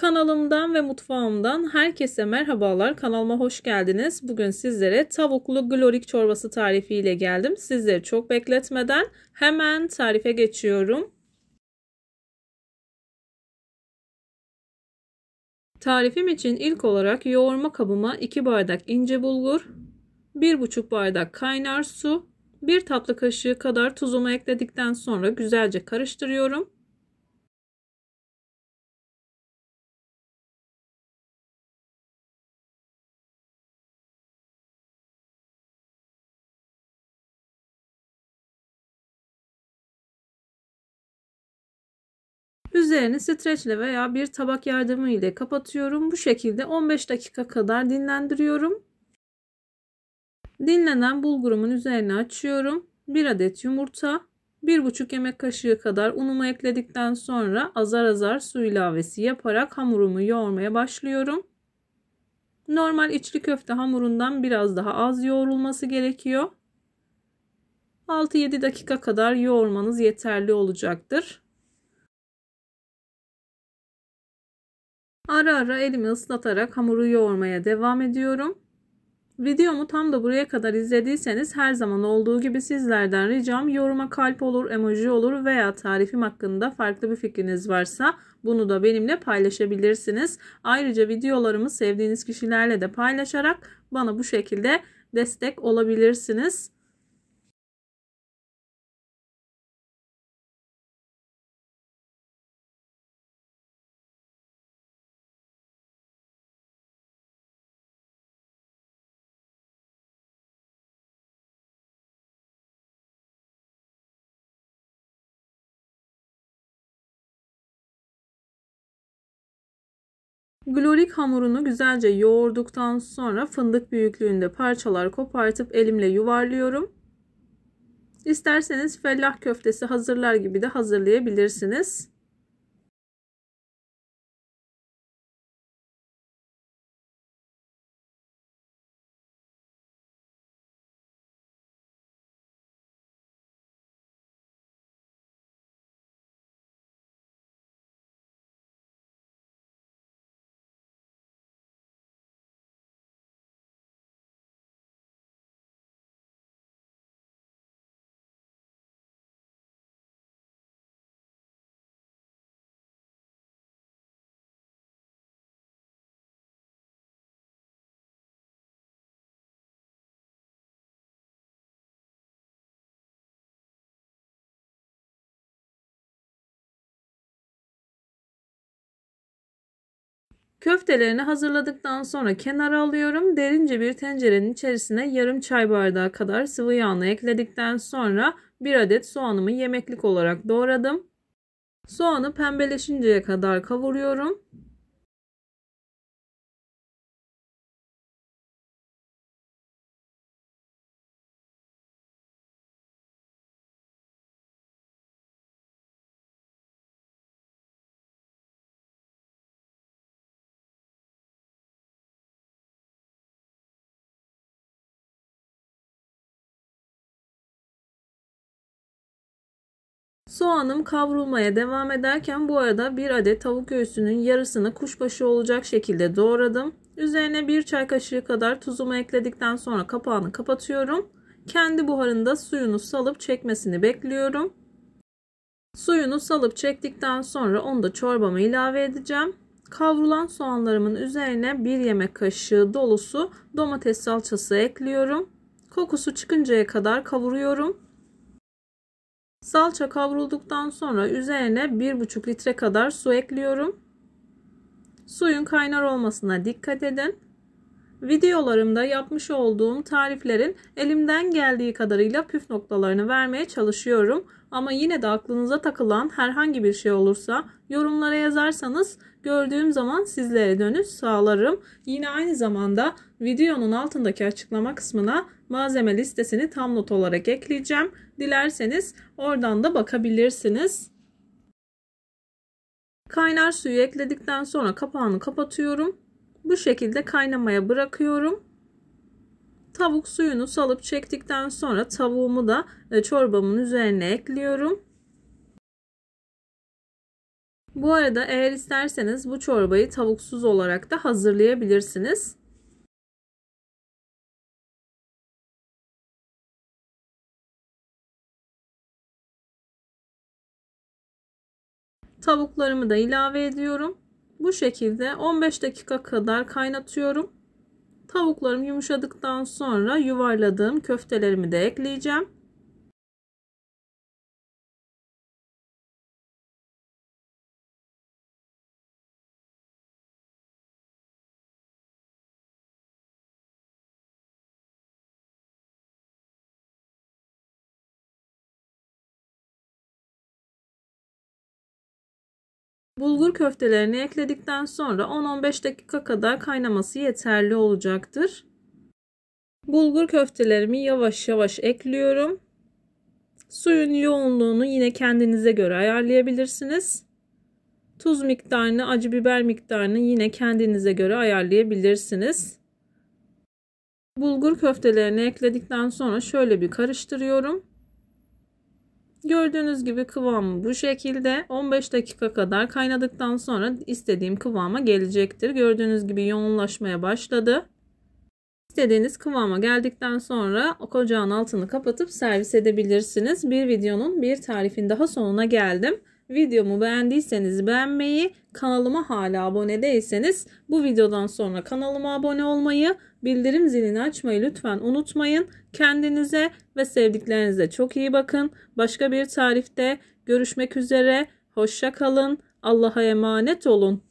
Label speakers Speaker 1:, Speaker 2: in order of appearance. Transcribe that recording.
Speaker 1: Kanalımdan ve mutfağımdan herkese merhabalar. Kanalıma hoş geldiniz. Bugün sizlere tavuklu glorik çorbası tarifi ile geldim. Sizleri çok bekletmeden hemen tarife geçiyorum. Tarifim için ilk olarak yoğurma kabıma 2 bardak ince bulgur, 1,5 bardak kaynar su, 1 tatlı kaşığı kadar tuzumu ekledikten sonra güzelce karıştırıyorum. Üzerini streçle veya bir tabak yardımı ile kapatıyorum. Bu şekilde 15 dakika kadar dinlendiriyorum. Dinlenen bulgurumun üzerine açıyorum. 1 adet yumurta, 1,5 yemek kaşığı kadar unumu ekledikten sonra azar azar su ilavesi yaparak hamurumu yoğurmaya başlıyorum. Normal içli köfte hamurundan biraz daha az yoğrulması gerekiyor. 6-7 dakika kadar yoğurmanız yeterli olacaktır. Ara ara elimi ıslatarak hamuru yoğurmaya devam ediyorum. Videomu tam da buraya kadar izlediyseniz her zaman olduğu gibi sizlerden ricam yoruma kalp olur, emoji olur veya tarifim hakkında farklı bir fikriniz varsa bunu da benimle paylaşabilirsiniz. Ayrıca videolarımı sevdiğiniz kişilerle de paylaşarak bana bu şekilde destek olabilirsiniz. Glorik hamurunu güzelce yoğurduktan sonra fındık büyüklüğünde parçalar kopartıp elimle yuvarlıyorum. İsterseniz fellah köftesi hazırlar gibi de hazırlayabilirsiniz. Köftelerini hazırladıktan sonra kenara alıyorum. Derince bir tencerenin içerisine yarım çay bardağı kadar sıvı yağını ekledikten sonra bir adet soğanımı yemeklik olarak doğradım. Soğanı pembeleşinceye kadar kavuruyorum. Soğanım kavrulmaya devam ederken bu arada bir adet tavuk göğsünün yarısını kuşbaşı olacak şekilde doğradım. Üzerine bir çay kaşığı kadar tuzumu ekledikten sonra kapağını kapatıyorum. Kendi buharında suyunu salıp çekmesini bekliyorum. Suyunu salıp çektikten sonra onu da çorbama ilave edeceğim. Kavrulan soğanlarımın üzerine bir yemek kaşığı dolusu domates salçası ekliyorum. Kokusu çıkıncaya kadar kavuruyorum. Salça kavrulduktan sonra üzerine 1,5 litre kadar su ekliyorum. Suyun kaynar olmasına dikkat edin. Videolarımda yapmış olduğum tariflerin elimden geldiği kadarıyla püf noktalarını vermeye çalışıyorum. Ama yine de aklınıza takılan herhangi bir şey olursa yorumlara yazarsanız gördüğüm zaman sizlere dönüş sağlarım. Yine aynı zamanda videonun altındaki açıklama kısmına malzeme listesini tam not olarak ekleyeceğim. Dilerseniz oradan da bakabilirsiniz. Kaynar suyu ekledikten sonra kapağını kapatıyorum. Bu şekilde kaynamaya bırakıyorum. Tavuk suyunu salıp çektikten sonra tavuğumu da e, çorbamın üzerine ekliyorum. Bu arada eğer isterseniz bu çorbayı tavuksuz olarak da hazırlayabilirsiniz. Tavuklarımı da ilave ediyorum. Bu şekilde 15 dakika kadar kaynatıyorum. Tavuklarım yumuşadıktan sonra yuvarladığım köftelerimi de ekleyeceğim. Bulgur köftelerini ekledikten sonra 10-15 dakika kadar kaynaması yeterli olacaktır. Bulgur köftelerimi yavaş yavaş ekliyorum. Suyun yoğunluğunu yine kendinize göre ayarlayabilirsiniz. Tuz miktarını, acı biber miktarını yine kendinize göre ayarlayabilirsiniz. Bulgur köftelerini ekledikten sonra şöyle bir karıştırıyorum. Gördüğünüz gibi kıvamı bu şekilde 15 dakika kadar kaynadıktan sonra istediğim kıvama gelecektir. Gördüğünüz gibi yoğunlaşmaya başladı. İstediğiniz kıvama geldikten sonra ocağın altını kapatıp servis edebilirsiniz. Bir videonun bir tarifin daha sonuna geldim. Videomu beğendiyseniz beğenmeyi, kanalıma hala abone değilseniz bu videodan sonra kanalıma abone olmayı, bildirim zilini açmayı lütfen unutmayın. Kendinize ve sevdiklerinize çok iyi bakın. Başka bir tarifte görüşmek üzere. Hoşça kalın. Allah'a emanet olun.